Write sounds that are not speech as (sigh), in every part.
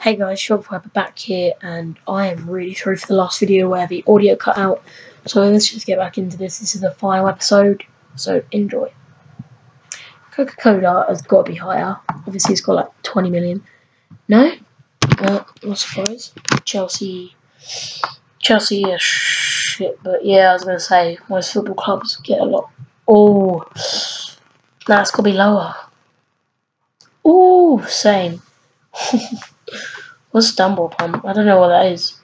Hey guys, Shockviper back here, and I am really sorry for the last video where the audio cut out. So let's just get back into this. This is the final episode, so enjoy. Coca-Cola has got to be higher. Obviously, it's got like 20 million. No? Uh, not surprised. Chelsea. Chelsea is shit, but yeah, I was going to say, most football clubs get a lot. Oh, nah, it's got to be lower. Oh, same. (laughs) What's Dumble Pump? I don't know what that is.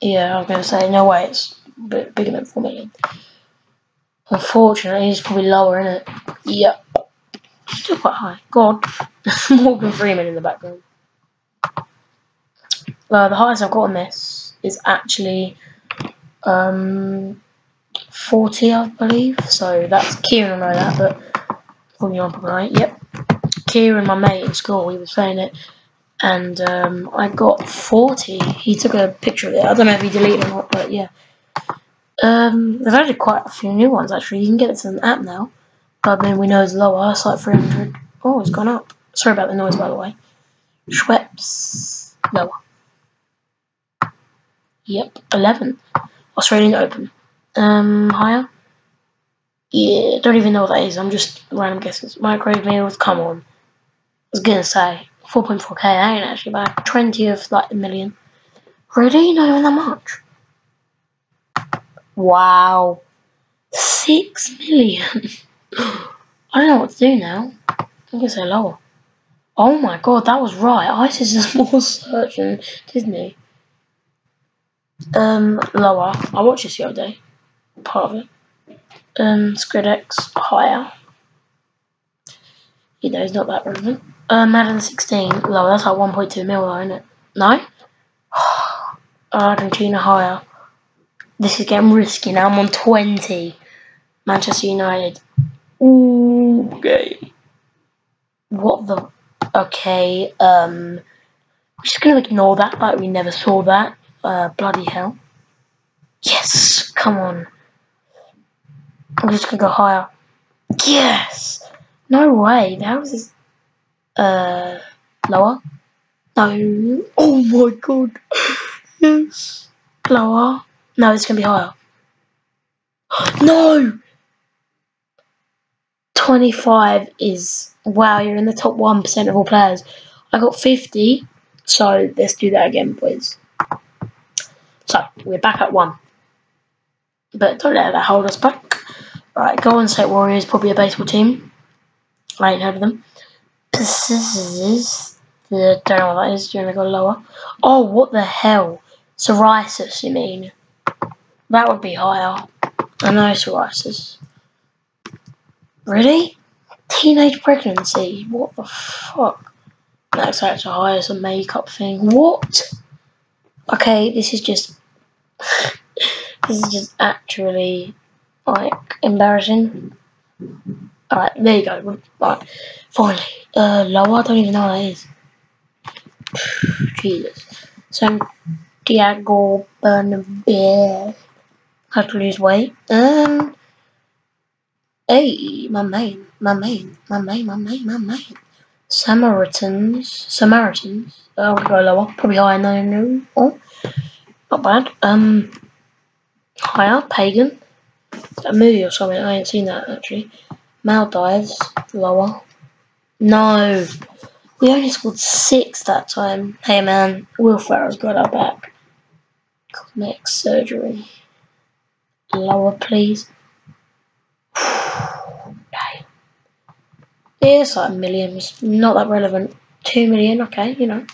Yeah, I was going to say, no way, it's bigger than 4 million. Unfortunately, it's probably lower, isn't it? Yep. Still quite high. God. (laughs) Morgan Freeman in the background. Uh, the highest I've got on this is actually um, 40, I believe. So that's Kieran, I know that, but probably on right. Yep. Kieran, my mate in school, he was saying it and um, I got 40. He took a picture of it. I don't know if he deleted it or not, but yeah. Um, they've added quite a few new ones actually. You can get it to an app now. But then we know it's lower. It's like 300. Oh, it's gone up. Sorry about the noise, by the way. Schweppes lower. Yep, 11. Australian Open. Um, higher. Yeah, don't even know what that is. I'm just random guesses. Microwave meals. Come on. I was gonna say 4.4k that ain't actually bad. 20 of like a million. Really? Not even that much. Wow. 6 million. (gasps) I don't know what to do now. I'm gonna say lower. Oh my god, that was right. ISIS is (laughs) more search than Disney. Um, lower. I watched this the other day. Part of it. Um, Squid higher. You know, it's not that relevant. Uh, Madden 16, low, that's like 1.2 mil though, isn't it? No? (sighs) Argentina higher. This is getting risky now, I'm on 20. Manchester United. Ooh, okay. What the... Okay, um... We're just gonna ignore that like we never saw that. Uh, bloody hell. Yes! Come on. I'm just gonna go higher. Yes! No way. How is this? Uh, lower. No. Oh my god. yes. Lower. No, it's gonna be higher. (gasps) no. Twenty-five is wow. You're in the top one percent of all players. I got fifty. So let's do that again, boys. So we're back at one. But don't let that hold us back. Right, Golden State Warriors, probably a baseball team. I ain't heard of them. This the don't know what that is. Do you want to go lower? Oh, what the hell? Psoriasis, you mean? That would be higher. I know psoriasis. Really? Teenage pregnancy? What the fuck? That's actually high as a makeup thing. What? Okay, this is just... (laughs) this is just actually, like, embarrassing. Alright, there you go. Right, finally. Uh, lower? I don't even know what that is. (sighs) Jesus. Santiago Bernabeu. Have to lose weight. Um. Hey, my main, my main, my main, my main, my main. Samaritans. Samaritans. I'll go lower. Probably higher than Oh, not bad. Um, higher. Pagan. a movie or something? I ain't seen that actually. Maldives, lower. No, we only scored six that time. Hey man, Will Ferrell's got our back. Cosmetic surgery. Lower, please. (sighs) It's like millions. Not that relevant. Two million, okay, you know.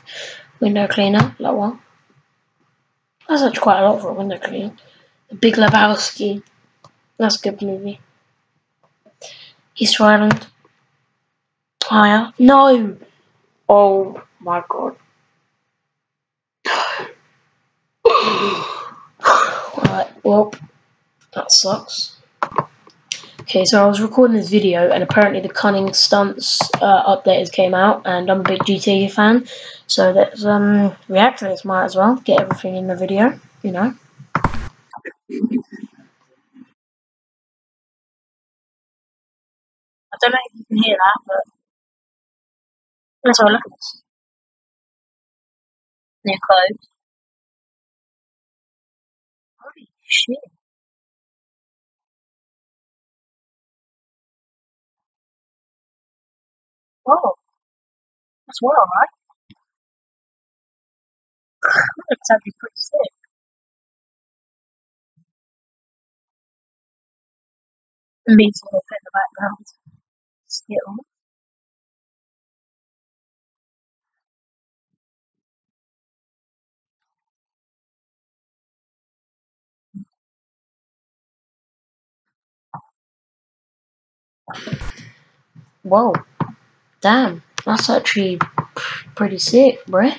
Window cleaner, lower. That's actually quite a lot for a window cleaner. The Big Lebowski. That's a good movie. Easter Island. Higher. No! Oh my god. Alright, well, that sucks. Okay, so I was recording this video, and apparently the Cunning Stunts uh, updaters came out, and I'm a big GTA fan, so let's um, react to this, might as well, get everything in the video, you know. Don't know if you can hear that, but let's have a look. Holy shit. That's well, right? That's actually pretty sick. Beats in the background. Still. Whoa. Damn. That's actually pretty sick, bruh.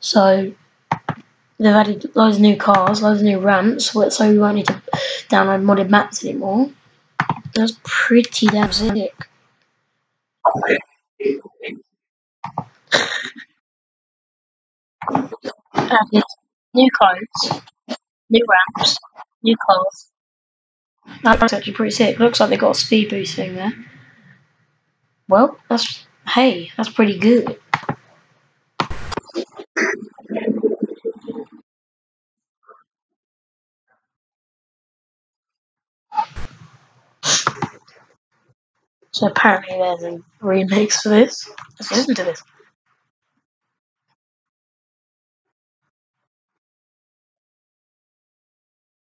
So, they've added loads of new cars, loads of new ramps, so we won't need to download modded maps anymore. That's pretty damn sick. Added new clothes, new ramps, new cars. That's actually pretty sick. Looks like they got a speed boost thing there. Well, that's hey, that's pretty good. So apparently there's a remix for this. Let's listen to this.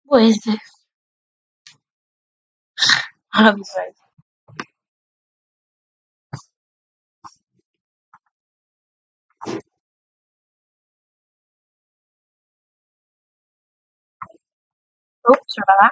What is this? I love his face. Oh, sorry about that.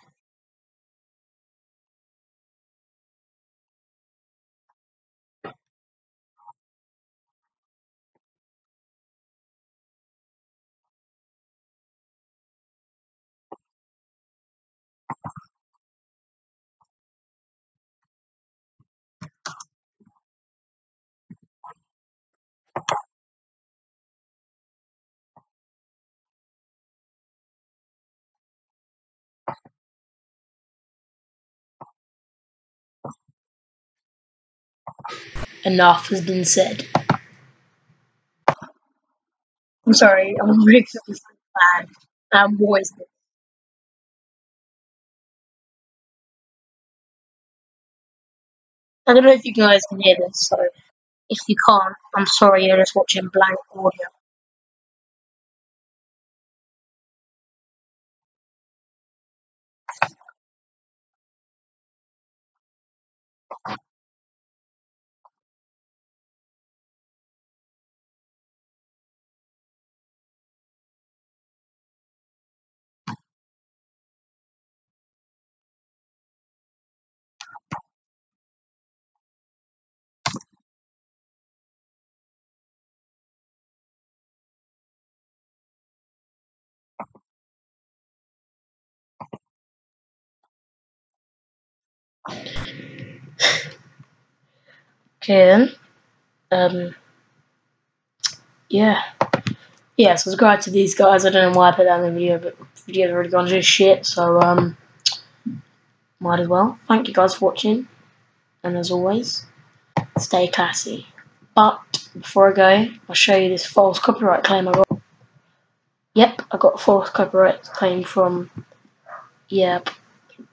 Enough has been said. I'm sorry, I'm really so bad. Um, what is this? I don't know if you guys can hear this, so if you can't, I'm sorry, you're just watching blank audio. Okay then. Um, yeah. Yeah, subscribe to these guys. I don't know why I put that in the video, but the video's already gone to shit, so um, might as well. Thank you guys for watching, and as always, stay classy. But before I go, I'll show you this false copyright claim I got. Yep, I got a false copyright claim from, yep,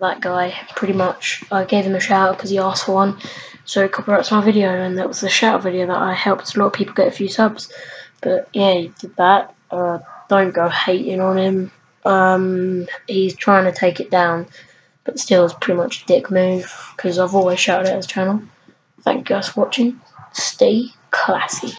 that guy, pretty much. I gave him a shout because he asked for one, so he copyrights my video, and that was the shout video that I helped a lot of people get a few subs. But yeah, he did that. Uh, don't go hating on him. Um, he's trying to take it down, but still, it's pretty much a dick move because I've always shouted at his channel. Thank you guys for watching. Stay classy.